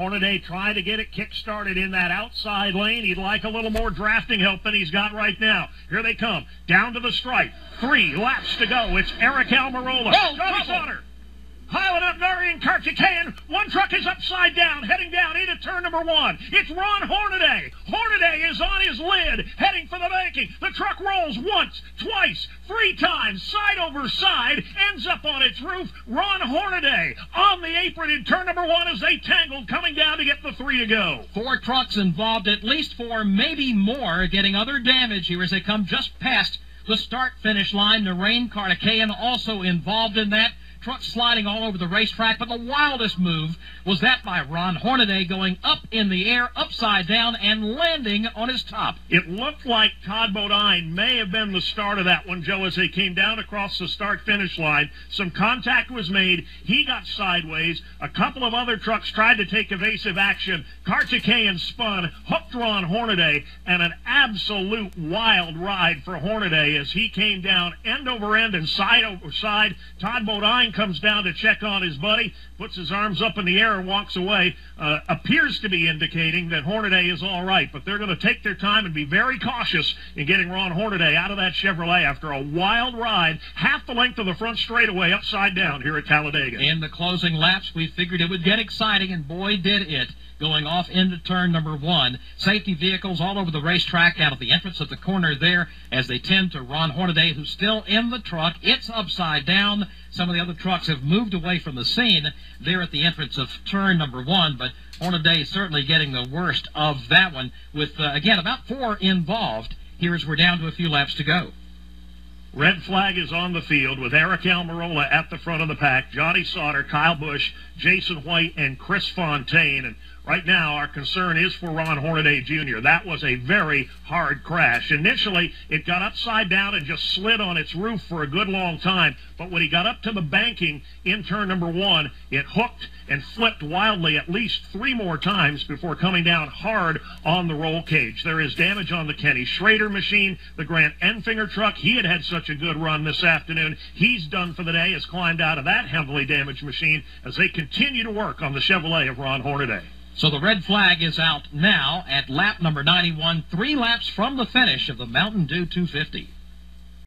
Hornaday trying to get it kick-started in that outside lane. He'd like a little more drafting help than he's got right now. Here they come. Down to the stripe. Three laps to go. It's Eric Almirola. Oh, Johnny trouble. Sauter. Piling up Marion Karthikeyan. One truck is upside down, heading down into turn number one. It's Ron Hornaday. Hornaday is on his lid, heading for the banking. The truck rolls once, twice, three times, side over side, ends up on its roof. Ron Hornaday on the apron in turn number one as they tangled, coming down to get the three to go. Four trucks involved, at least four, maybe more, getting other damage here as they come just past the start finish line. Narain Karthikeyan also involved in that. Trucks sliding all over the racetrack, but the wildest move was that by Ron Hornaday going up in the air, upside down, and landing on his top. It looked like Todd Bodine may have been the start of that one, Joe, as they came down across the start finish line. Some contact was made. He got sideways. A couple of other trucks tried to take evasive action. Karthikeyan spun, hooked Ron Hornaday, and an absolute wild ride for Hornaday as he came down end over end and side over side. Todd Bodine comes down to check on his buddy, puts his arms up in the air and walks away. Uh, appears to be indicating that Hornaday is all right, but they're going to take their time and be very cautious in getting Ron Hornaday out of that Chevrolet after a wild ride, half the length of the front straightaway upside down here at Talladega. In the closing laps, we figured it would get exciting, and boy, did it. Going off into turn number one. Safety vehicles all over the racetrack out of the entrance of the corner there as they tend to Ron Hornaday, who's still in the truck. It's upside down. Some of the other trucks have moved away from the scene there at the entrance of turn number one, but Hornaday is certainly getting the worst of that one with, uh, again, about four involved. Here as we're down to a few laps to go. Red flag is on the field with Eric Almirola at the front of the pack, Johnny Sauter, Kyle Busch, Jason White, and Chris Fontaine. And right now, our concern is for Ron Hornaday Jr. That was a very hard crash. Initially, it got upside down and just slid on its roof for a good long time. But when he got up to the banking in turn number one, it hooked and flipped wildly at least three more times before coming down hard on the roll cage. There is damage on the Kenny Schrader machine, the Grant Enfinger truck. He had had such a good run this afternoon. He's done for the day, has climbed out of that heavily damaged machine as they continue to work on the Chevrolet of Ron Hornaday. So the red flag is out now at lap number 91, three laps from the finish of the Mountain Dew 250.